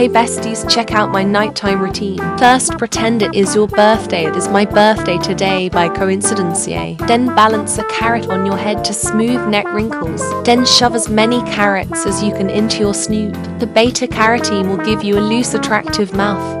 Hey besties, check out my nighttime routine. First, pretend it is your birthday. It is my birthday today by coincidence, yay. Then balance a carrot on your head to smooth neck wrinkles. Then shove as many carrots as you can into your snoot. The beta carotene will give you a loose, attractive mouth.